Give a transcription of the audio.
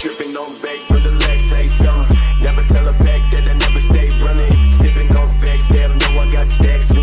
tripping on bait from the legs, say summer. Never tell a fact that I never stay running. Sipping on facts, damn, know I got stacks.